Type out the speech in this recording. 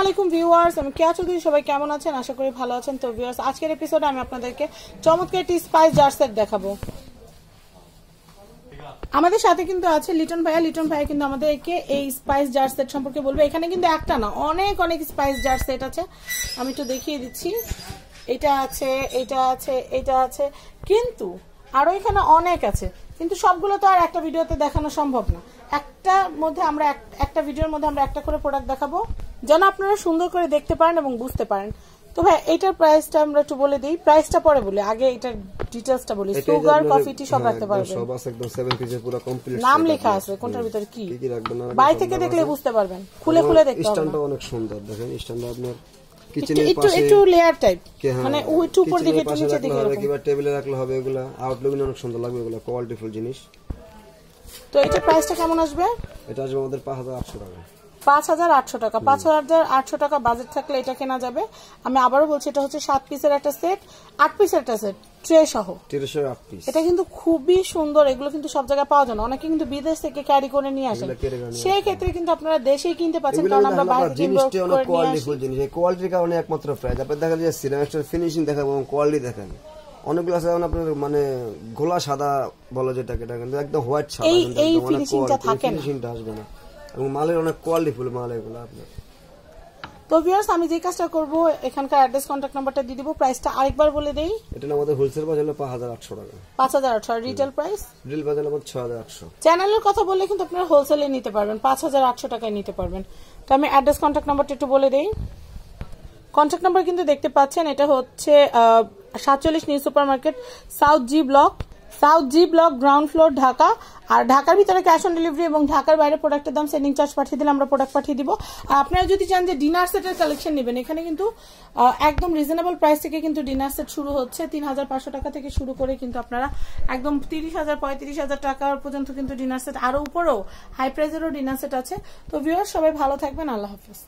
আলাইকুম ভিউয়ার্স, আমি কেয়া চৌধুরী, সবাই কেমন আছেন? আশা করি ভালো আছেন। তো ভিউয়ার্স, আজকের এপিসোডে আমি আপনাদেরকে চমৎকার একটি স্পাইস জার সেট দেখাবো। আমাদের সাথে কিন্তু আছে লিটন ভাইয়া। লিটন ভাইয়া কিন্তু আমাদেরকে এই স্পাইস জার সেট সম্পর্কে বলবে। এখানে কিন্তু একটা না, অনেক অনেক স্পাইস জার সেট আছে। আমি একটু দেখিয়ে দিচ্ছি। এটা আছে এটা আছে এটা আছে। কিন্তু আরও এখানে অনেক আছে। কিন্তু সবগুলো তো আর একটা ভিডিওতে দেখানো সম্ভব না। একটা মধ্যে আমরা একটা ভিডিওর মধ্যে আমরা একটা করে প্রোডাক্ট দেখাবো যেন আপনারা সুন্দর করে দেখতে পারেন এবং বুঝতে পারেন। তো ভাই এটার প্রাইসটা আমরা একটু বলে দিই। প্রাইসটা পরে বলি আগে এটার ডিটেলসটা বলি। সুগার কফি টি সব হ্যাঁ, রাখতে পারবেন। সব আছে একদম সেভেন পিসের পুরো কমপ্লিট নাম লেখা আছে। কোনটার ভিতরে কি? কি রাখবেন বাই থেকে দেখলে বুঝতে পারবেন। খুলে খুলে দেখতে হবে স্ট্যান্ডটা অনেক সুন্দর দেখেন স্ট্যান্ডটা আপনার কিচেনের পাশে একটু লেয়ার টাইপ হ্যাঁ, মানে ও একটু উপর দিকে একটু নিচে দিকে এরকম। কিংবা টেবিলে রাখলে হবে এগুলা আউটলুক অনেক সুন্দর লাগবে এগুলা কোয়ালিটিফুল জিনিস। তো এটা প্রাইসটা কেমন আসবে? এটা আসবে আমাদের পাঁচ হাজার আটশো টাকা। পাঁচ হাজার আটশো টাকা। পাঁচ হাজার আটশো টাকা বাজেট থাকলে এটা কেনা যাবে। আমি আবারও বলছি এটা হচ্ছে সাত পিসের একটা সেট আট পিসের একটা সেট ট্রে সহ। এটা কিন্তু খুবই সুন্দর এগুলো কিন্তু সব জায়গায় পাওয়া যায় না। অনেকে কিন্তু বিদেশ থেকে ক্যারি করে নিয়ে আসেন। নিয়ে সেই ক্ষেত্রে কিন্তু আপনারা দেশেই কিনতে পাচ্ছেন কারণ আমরা বাইরে জিনিসটি অনেক করে নিয়ে আসি। কোয়ালিটিফুল জিনিস। এই কোয়ালিটির কারণে একমাত্র প্রাইস আপনি দেখা যায় সিরামিক্সের ফিনিশিং দেখাবো এবং কোয়ালিটি দেখেন। অনেকগুলো আছে আপনার মানে গোলা সাদা বলা যেটাকে এটা কিন্তু একদম হোয়াইট সাদা এই- থাকে না। finishing আসবে না। এবং মালের অনেক কোয়ালিটিফুল মাল এগুলো আপনার। তো ভিউয়ার্স আমি যে কাজটা করব এখানকার অ্যাড্রেস কন্ট্যাক্ট নাম্বারটা দিয়ে দিব প্রাইসটা আরেকবার বলে দেই। এটা আমাদের হোলসেল বাজার হলো পাঁচ হাজার আটশো টাকা। পাঁচ হাজার আটশো রিটেল প্রাইস রিল বাজার হাজার আটশো। চ্যানেলের কথা বললে কিন্তু আপনারা হোলসেলে নিতে পারবেন পাঁচ হাজার আটশো টাকায় নিতে পারবেন। তো আমি অ্যাড্রেস কন্ট্যাক্ট নাম্বারটা একটু বলে দিই। কন্ট্যাক্ট নাম্বার কিন্তু দেখতে পাচ্ছেন এটা হচ্ছে সাতচল্লিশ new super market south G block south G block ground floor, Dhaka. আর ঢাকার ভিতরে ক্যাশ অন ডেলিভারি এবং ঢাকার বাইরে প্রোডাক্টের দাম সেন্ডিং চার্জ পাঠিয়ে দিলে আমরা প্রোডাক্ট পাঠিয়ে দিব। আপনারা যদি চান যে ডিনার সেটের কালেকশন নেবেন, এখানে কিন্তু একদম রিজনেবল প্রাইস থেকে কিন্তু ডিনার সেট শুরু হচ্ছে। তিন হাজার পাঁচশো টাকা থেকে শুরু করে কিন্তু আপনারা একদম তিরিশ হাজার, পঁয়ত্রিশ হাজার টাকা পর্যন্ত কিন্তু ডিনার সেট আরও উপরেও হাই প্রাইজেরও ডিনার সেট আছে। তো ভিউয়ার সবাই ভালো থাকবেন। আল্লাহ হাফিজ।